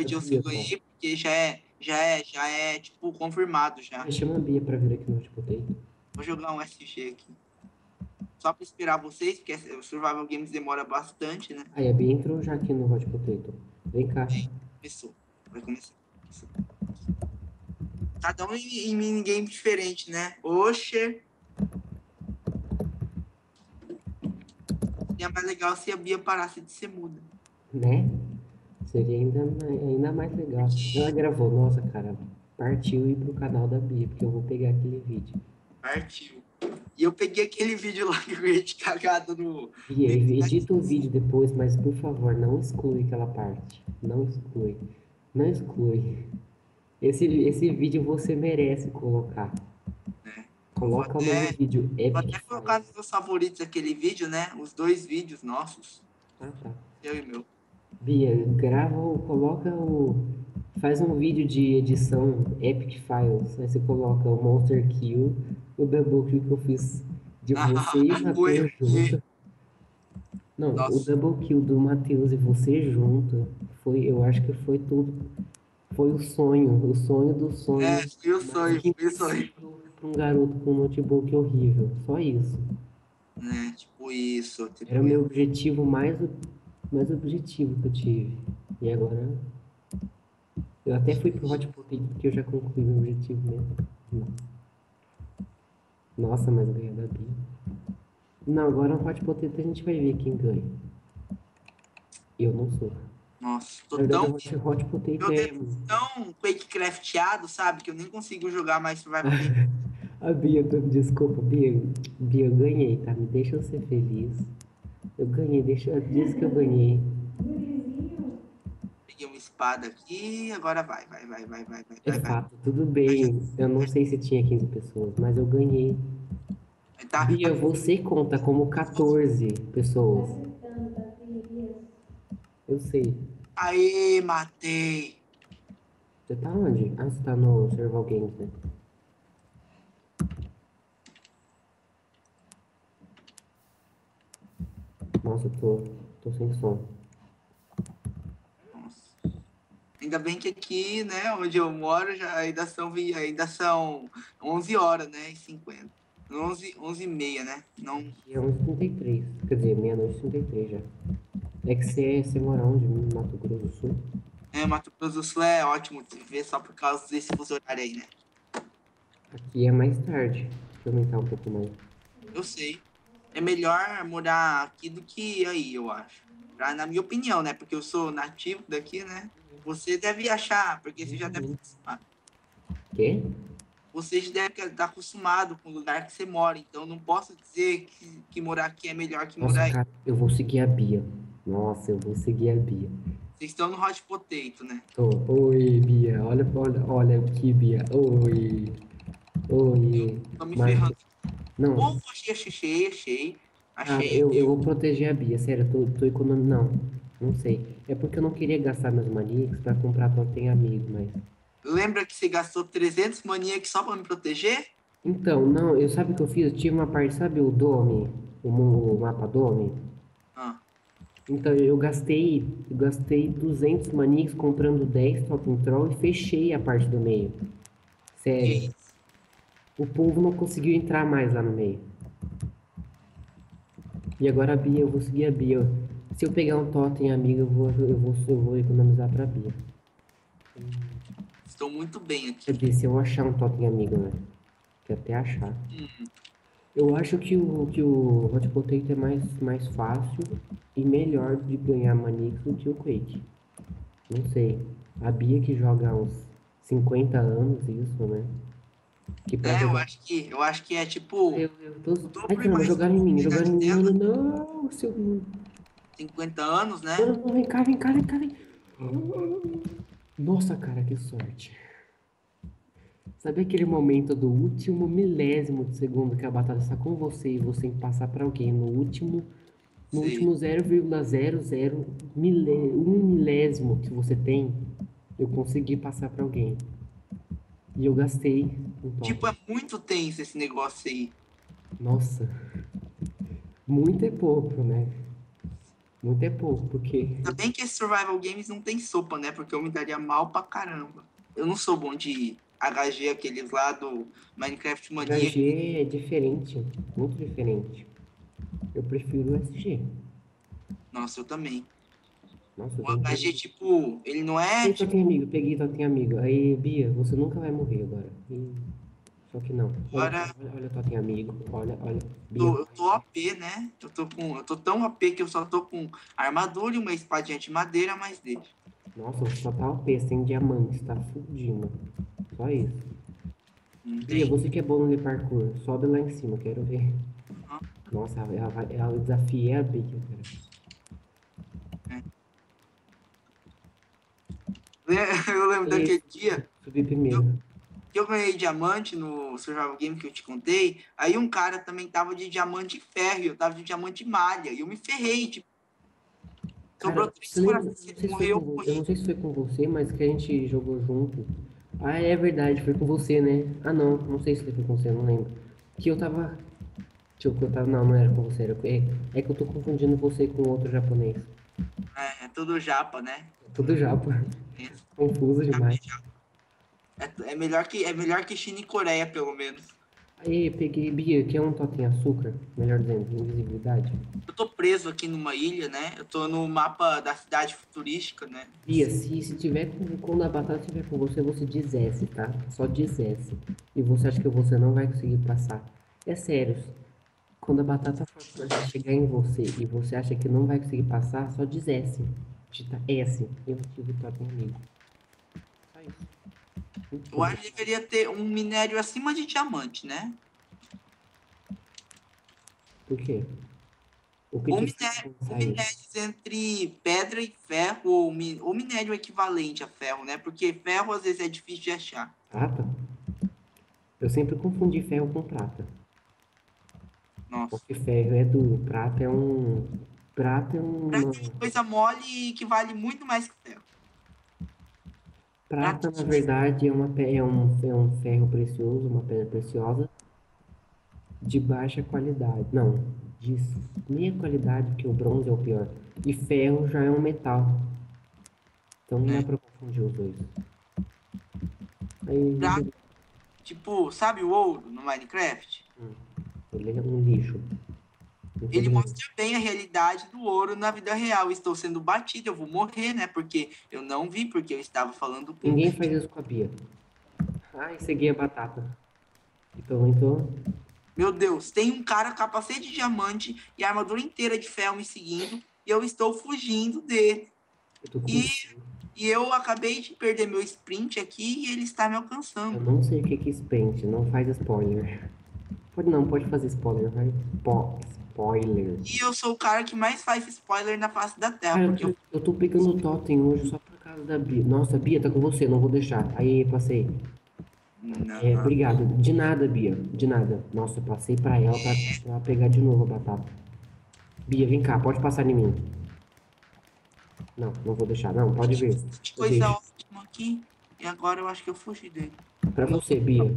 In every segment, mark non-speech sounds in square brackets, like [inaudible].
perdi o Bia, segundo aí, porque já é, já é, já é, tipo, confirmado já. Chama a Bia pra vir aqui no Potato. Vou jogar um SG aqui. Só pra esperar vocês, porque o Survival Games demora bastante, né? Aí a Bia entrou já aqui no Hot Potato. Vem cá. Começou. Vai começar. Cada um em, em minigame diferente, né? Oxe. Seria mais legal se a Bia parasse de ser muda. Né? Seria ainda mais, ainda mais legal. Ela gravou, nossa, cara, partiu ir pro canal da Bia, porque eu vou pegar aquele vídeo. Partiu. E eu peguei aquele vídeo lá [laughs] que eu ia de cagada no. Bia, edita o vídeo depois, mas por favor, não exclui aquela parte. Não exclui. Não exclui. Esse, esse vídeo você merece colocar. Coloca Vou o meu vídeo. É Vou até colocar nos meus favoritos aquele vídeo, né? Os dois vídeos nossos. Ah, tá. Eu e meu. Bia, grava, o- coloca o. Faz um vídeo de edição Epic Files. Aí você coloca o Monster Kill, o Double Kill que eu fiz de você e o Matheus junto. Não, o Nossa. Double Kill do Matheus e você junto. Foi, eu acho que foi tudo. Foi o sonho, o sonho do sonho. É, foi o sonho, foi o sonho. Um garoto com um notebook horrível. Só isso. Né? Tipo isso. Tipo Era o meu objetivo mais, mais objetivo que eu tive. E agora. Eu até fui pro Hot Potato porque eu já concluí meu objetivo mesmo. Não. Nossa, mas ganhou da Bia. Não, agora no Hot Potato a gente vai ver quem ganha. Eu não sou. Nossa, tô verdade, tão, Hot, Hot Potato é. Tão Quake crafteado, sabe? Que eu nem consigo jogar mais Survival. [laughs] A Bia, desculpa, Bia. Bia, eu ganhei, tá? Me deixa eu ser feliz. Eu ganhei, deixa. Diz que eu ganhei. Peguei uma espada aqui, agora vai, vai, vai, vai, vai, vai, É vai, tudo bem. Eu não sei se tinha 15 pessoas, mas eu ganhei. Tá? Bia, você conta como 14 pessoas. Eu sei. Aê, matei. Você tá onde? Ah, você tá no Survival Games, né? Nossa, eu tô, tô sem som. Nossa. Ainda bem que aqui, né, onde eu moro, já ainda são, ainda são 11 horas, né, e 50. 11, 11 e meia, né? Não, É 11h33. Quer dizer, meia-noite e 33 já. É que você, você mora onde? Mato Grosso do Sul? é, Mato Grosso do Sul é ótimo de ver só por causa desse fuso horário aí, né? Aqui é mais tarde. Deixa eu aumentar um pouco mais. Eu sei. É melhor morar aqui do que aí, eu acho. Pra, na minha opinião, né? Porque eu sou nativo daqui, né? Você deve achar, porque você já deve estar acostumado. Quê? Você já deve estar acostumado com o lugar que você mora. Então não posso dizer que, que morar aqui é melhor que morar Nossa, aí. cara, eu vou seguir a Bia. Nossa, eu vou seguir a Bia. Vocês estão no Hot Potato, né? Tô. Oi, Bia. Olha, olha, olha aqui, Bia. Oi. Oi. Tô me Mas- ferrando. Não, Ou achei, achei, achei. ah, Achei. eu, eu vou proteger a Bia. Sério, eu tô, tô economizando. Não, não sei. É porque eu não queria gastar meus maníacos pra comprar totem amigo, mas... Lembra que você gastou 300 maníacos só pra me proteger? Então, não, eu sabe o que eu fiz? Eu tinha uma parte, sabe o Dome? O, o mapa Dome? Ah, Então, eu gastei, eu gastei 200 maníacos comprando 10 Totem Troll e fechei a parte do meio. Sério. O povo não conseguiu entrar mais lá no meio. E agora a Bia, eu vou seguir a Bia. Se eu pegar um totem amigo, eu vou, eu vou, eu vou economizar pra Bia. Estou muito bem aqui. Quer dizer, se eu achar um totem amigo, né? Que até achar. Hum, Eu acho que o, que o Hot Potato é mais, mais fácil e melhor de ganhar Manix do que o Quake. Não sei. A Bia que joga há uns 50 anos isso, né? Que É, eu jogar- acho que eu acho que é tipo Eu, eu tô... Ai, mais jogaram em mim, da jogaram em mim. não, seu... 50 anos, né? Não, não, vem cá, vem cá, vem cá, vem. Nossa, cara, que sorte. Sabe aquele momento do último milésimo de segundo que a batalha está com você e você tem que passar para alguém no último no Sim. último 0,00 milé, um milésimo que você tem, eu consegui passar para alguém. E eu gastei um toque. Tipo, é muito tenso esse negócio aí. Nossa. Muito é pouco, né? Muito é pouco, porque Ainda bem que esse Survival Games não tem sopa, né? Porque eu me daria mal pra caramba. Eu não sou bom de HG, aqueles lá do Minecraft Mania. HG é diferente, muito diferente. Eu prefiro o SG. Nossa, eu também. Nossa, O HG, tipo, ele não é. Peguei, só tem amigo, peguei, só tem amigo. Aí, Bia, você nunca vai morrer agora. Ih, Só que não. Olha, Agora- olha, olha, só tem amigo. Olha, olha. Bia, Tô, eu tô OP, né? Eu tô, com, eu tô tão OP que eu só tô com armadura e uma espadinha de madeira, mas deixa. Nossa, você só tá OP, sem diamantes, tá fudindo. Só isso. Bia, você que é bom no parkour, sobe lá em cima, quero ver. Aham. Nossa, ela, vai- ela desafia a Bia, cara. [laughs] Eu lembro daquele dia que eu ganhei diamante no Survival Game que eu te contei. Aí um cara também tava de diamante ferro, e eu tava de diamante malha. E eu me ferrei, tipo. Sobrou três corações. morreu, eu morri. não sei se foi com você, mas que a gente jogou junto. Ah, é verdade, foi com você, né? Ah, não, não sei se foi com você, não lembro. Que eu tava. Tipo, que eu tava. Não, não era com você, era é, é que eu tô confundindo você com outro japonês. É, é tudo japa, né? Tudo japa. Confuso demais. é, é melhor que, é melhor que China e Coreia, pelo menos. Aí, peguei Bia, que é um totem açúcar, melhor dizendo, invisibilidade. Eu tô preso aqui numa ilha, né? Eu tô no mapa da cidade futurística, né? Bia, se, se tiver com, quando a batata estiver com você, você diz S, tá? Só diz S. E você acha que você não vai conseguir passar. É sério. Quando a batata chegar em você e você acha que não vai conseguir passar, só diz S. Digita S. Eu tive totem amigo. Eu acho que deveria ter um minério acima de diamante, né? Por quê? O que Ou minério, ou minérios entre pedra e ferro, ou, mi- ou minério equivalente a ferro, né? Porque ferro às vezes é difícil de achar. Prata? Eu sempre confundi ferro com prata. Nossa. Porque ferro é duro, prata é um. Prata é uma. Prata é coisa mole que vale muito mais que ferro. Prata, na verdade, é, uma, é, um, é um ferro precioso, uma pedra preciosa de baixa qualidade. Não, de meia qualidade, porque o bronze é o pior. E ferro já é um metal. Então não dá É. pra confundir os dois. Aí, Prata. Tipo, sabe o ouro no Minecraft? ele é um lixo. Ele Infelizmente. mostra bem a realidade do ouro na vida real. Estou sendo batido, eu vou morrer, né? Porque eu não vi, porque eu estava falando com Ninguém faz isso com a Bia. Ai, segui a batata. Então, então. Meu Deus, tem um cara capacete de diamante e armadura inteira de ferro me seguindo e eu estou fugindo dele. Eu. E, e eu acabei de perder meu sprint aqui e ele está me Eu alcançando. não sei o que que é spent, não faz spoiler. Pode não, pode fazer spoiler, vai. Spo spoiler. E eu sou o cara que mais faz spoiler na face da Terra, Cara, porque eu, eu, tô pegando o totem hoje só por causa da Bia. Nossa, Bia, tá com você, não vou deixar. Aí, passei. não, É, obrigado. De nada, Bia, de nada. Nossa, passei pra ela pra, pra pegar de novo a batata. Bia, vem cá, pode passar em mim. Não, não vou deixar, não, pode ver. que coisa ótima aqui. E agora eu acho que eu fugi dele. Pra você, Bia.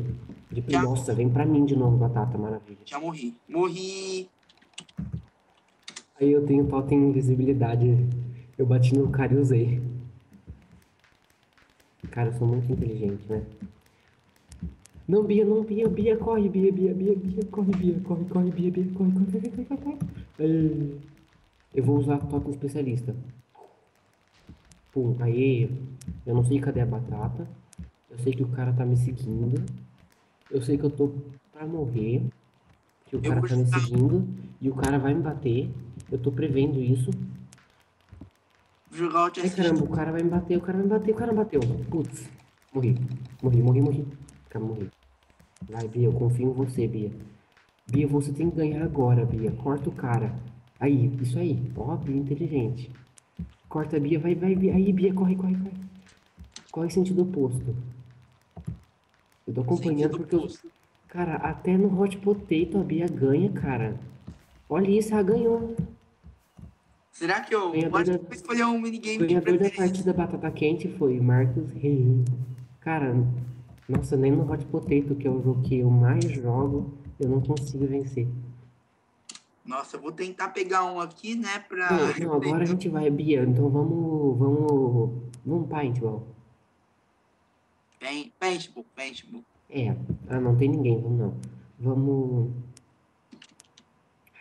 Nossa, vem pra mim de novo, batata, maravilha. Já morri. Morri. Aí eu tenho totem invisibilidade. Eu bati no cara e usei. Cara, eu sou muito inteligente, né? Não, Bia, não, Bia, Bia, corre, Bia, Bia, Bia, Bia, corre, Bia, corre, corre, Bia, Bia, corre, corre, corre, corre, corre, corre. Aí. Eu vou usar totem especialista. Pum, aí. Eu não sei cadê a batata. Eu sei que o cara tá me seguindo. Eu sei que eu tô pra morrer. Que o Eu cara tá me seguindo. E o cara vai me bater. Eu tô prevendo isso. Jogar o Ai caramba, o cara vai me bater, o cara vai me bater, o cara bateu. Putz, morri. Morri, morri, morri. Cara, morri. Vai, Bia, eu confio em você, Bia. Bia, você tem que ganhar agora, Bia. Corta o cara. Aí, isso aí. Ó, Bia, inteligente. Corta, Bia, vai, vai, Bia. Aí, Bia, corre, corre, corre. Corre sentido oposto. Eu tô acompanhando Sentido porque eu... Cara, até no Hot Potato a Bia ganha, cara. Olha isso, ela ganhou. Será que eu. Ganhador acho que da- vou escolher um minigame de ganhador da partida batata quente foi Marcos Rei. Cara, nossa, nem no Hot Potato, que é o jogo que eu mais jogo, eu não consigo vencer. Nossa, eu vou tentar pegar um aqui, né, pra... Não, não, agora a gente vai, Bia, então vamos, vamos, vamos paintball. Paintball, paintball. É, ah, não tem ninguém, vamos não. Vamos...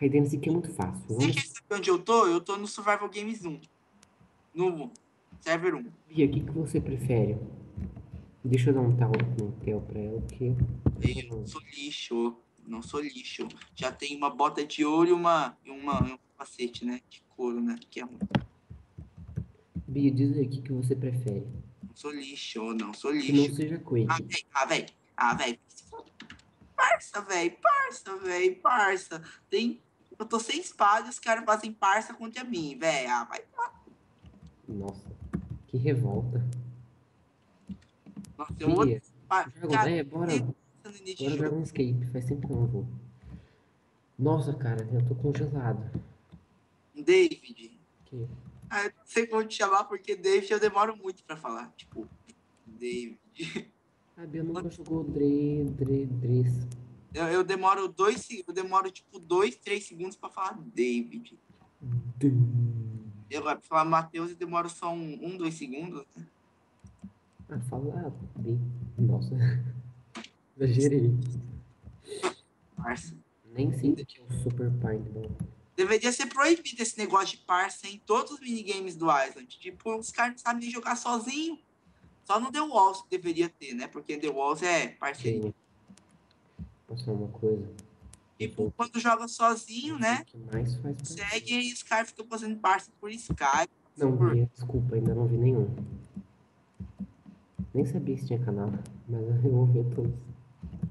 Hide and Seek é muito fácil. Vamos, onde eu tô? Eu tô no Survival Games 1. No server 1. Bia, o que, que você prefere? Deixa eu dar um tal no tel pra ela, porque... Eu não sou lixo. Não sou lixo. Já tem uma bota de ouro e uma, e uma, um capacete, né? De couro, né? Que é muito. Bia, diz aí o que, que você prefere. Não sou lixo, não sou Que não lixo. seja Ah, Quake. velho, ah, velho. Ah, velho. Parça, velho. Parça, velho. Parça. Tem. Eu tô sem espada e os caras fazem parça contra mim, velho. Ah, vai. Nossa, que revolta. Nossa, eu vou. Cara, é, bora, bora jogo. Dragon Escape, faz tempo que eu não vou. Nossa, cara, eu tô congelado. David. Que... Ah, eu não sei como te chamar, porque David eu demoro muito pra falar. Tipo, David. A Bia nunca jogou Dre, Dre, Dres. Eu, eu demoro dois, eu demoro tipo dois, três segundos pra falar David. Eu pra falar Matheus eu demoro só um, um dois segundos. né? Ah, fala B. Nossa, [laughs] exagerei. Parça. Nem sei o que é o Super Paintball. Deveria ser proibido esse negócio de parça em todos os minigames do Island. Tipo, os caras não sabem nem jogar sozinho. Só no The Walls que deveria ter, né? Porque The Walls é parceria. Falar uma coisa? Tipo, quando joga sozinho, né? Parte. Segue e caras ficam fazendo parça por Skype. Não, por... Bia, desculpa, ainda não vi nenhum. Nem sabia que tinha canal, mas eu [laughs] vou ver todos.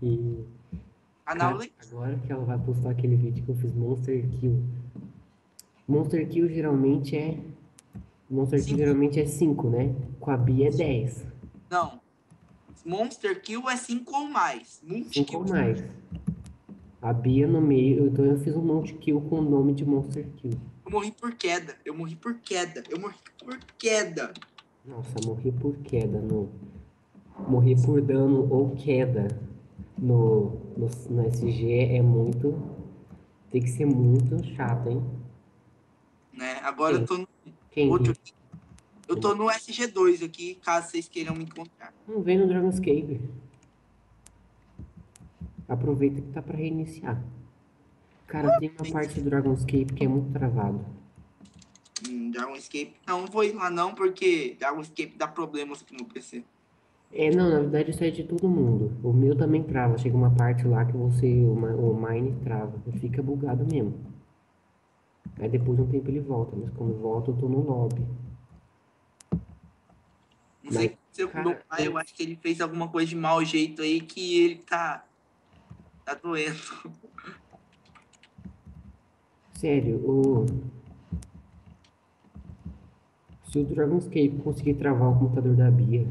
E Canal Cara, agora que ela vai postar aquele vídeo que eu fiz Monster Kill. Monster Kill geralmente é. Monster Kill Cinco. geralmente é 5, né? Com a Bia é 10. Não. Monster Kill é 5 ou mais. 5 Multi-kill. ou mais. A Bia no meio, então eu fiz um monte kill com o nome de Monster Kill. Eu morri por queda. Eu morri por queda. Eu morri por queda. Nossa, morri por queda no. Morri por dano ou queda no, no, no SG é muito. Tem que ser muito chato, hein? Né? Agora eu tô no Quem outro. ri? Eu tô no SG2 aqui, caso vocês queiram me encontrar. Não vem no Dragonscape. Aproveita que tá pra reiniciar. Cara, tem uma parte do Dragonscape que é muito travado. Hum, Dragon Escape. Não, não vou ir lá não, porque Dragon Escape dá problemas aqui no PC. É, não, na verdade isso é de todo mundo. O meu também trava. Chega uma parte lá que você, o, Mine trava. Fica bugado mesmo. Aí depois de um tempo ele volta, mas quando volta eu tô no lobby. Sei o que aconteceu com meu pai, eu acho que ele fez alguma coisa de mau jeito aí que ele tá. tá doendo. Sério, o. Se o Dragonscape conseguir travar o computador da Bia,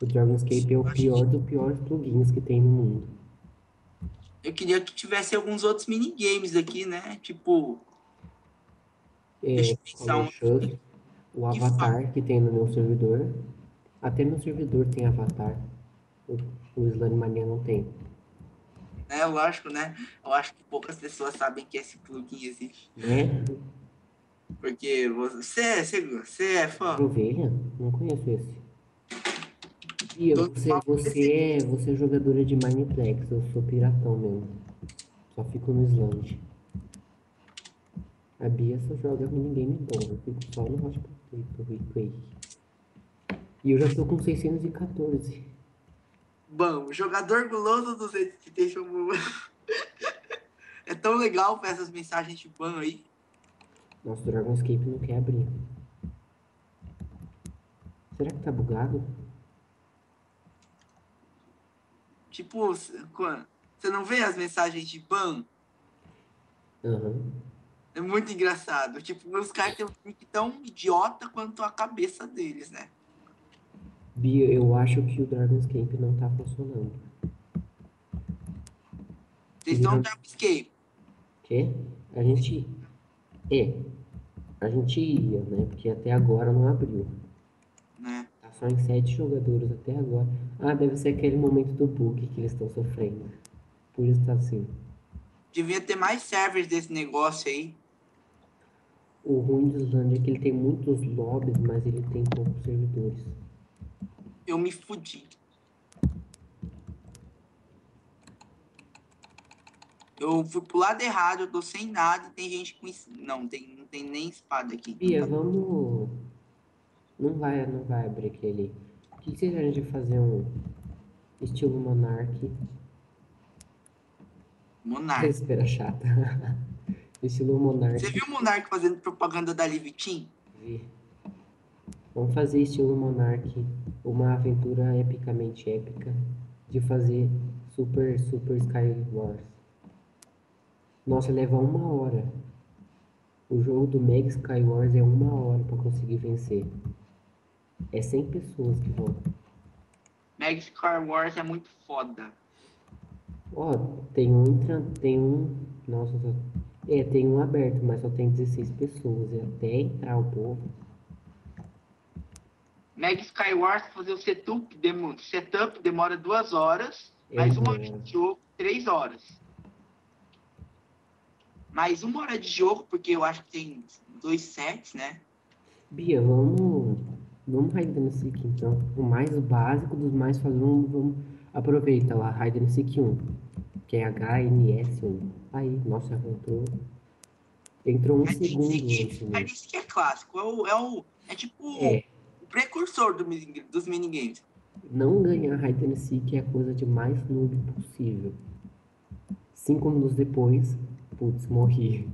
o Dragonscape é o pior dos piores plugins que tem no mundo. Eu queria que tivesse alguns outros minigames aqui, né? Tipo, É, Deixa eu pensar um- o avatar que tem no meu servidor. Até meu servidor tem avatar. O, o Slane Mania não tem. né? Lógico, né? Eu acho que poucas pessoas sabem que esse plugin existe. Né? Porque você, você, você é fã. Ovelha? Não conheço esse. E você, você, é, você é jogadora de Mineplex, eu sou piratão mesmo. Só fico no Sland. A Bia só joga minigame bom, eu fico só no Hot E. E eu já tô com 614. Bom, jogador guloso dos [laughs] Editation É tão legal ver essas mensagens de ban aí. Nosso Dragonscape não quer abrir. Será que tá bugado? Tipo, você não vê as mensagens de ban? Aham. É muito engraçado. Tipo, os caras têm um nick tão idiota quanto a cabeça deles, né? Bia, eu acho que o Dragonscape não tá funcionando. Vocês estão no Escape. Quê? A gente. É. A gente ia, né? Porque até agora não abriu. né? Tá só em sete jogadores até agora. Ah, deve ser aquele momento do bug que eles estão sofrendo. Por isso tá assim. Devia ter mais servers desse negócio aí. O ruim do Islândia é que ele tem muitos lobbies, mas ele tem poucos servidores. Eu me fudi. Eu fui pro lado errado, eu tô sem nada, tem gente com. Não, tem, não tem nem espada aqui. Bia, vamos. Não vai, não vai abrir aquele. O que vocês acham de fazer um estilo Monarch? Monark. Espera chata. [laughs] estilo Monarch. Você viu o Monark fazendo propaganda da Live Team? Vi. Vamos fazer estilo Monarch, uma aventura epicamente épica de fazer Super Super Sky Wars. Nossa, leva uma hora. O jogo do Mega Sky Wars é uma hora pra conseguir vencer. É 100 pessoas que vão. Mega Star Wars é muito foda. Ó, tem um tem um. Nossa, é, tem um aberto, mas só tem 16 pessoas. E até entrar o povo. Mega Skywars, fazer o setup, demo, setup demora duas horas, É mais uma hora de jogo, três horas. Mais uma hora de jogo, porque eu acho que tem dois sets, né? Bia, vamos. Vamos and Seek então. O mais básico dos mais fáceis. Vamos, vamos. Aproveita lá, and Seek 1. Que é HNS1. Aí, nossa, entrou. Entrou um segundo antes. Hide né? and Seek é clássico, é, o, é, o, é tipo É, o precursor do, dos minigames. não ganhar Hide and Seek é a coisa de mais noob possível. Cinco minutos depois, putz, morri.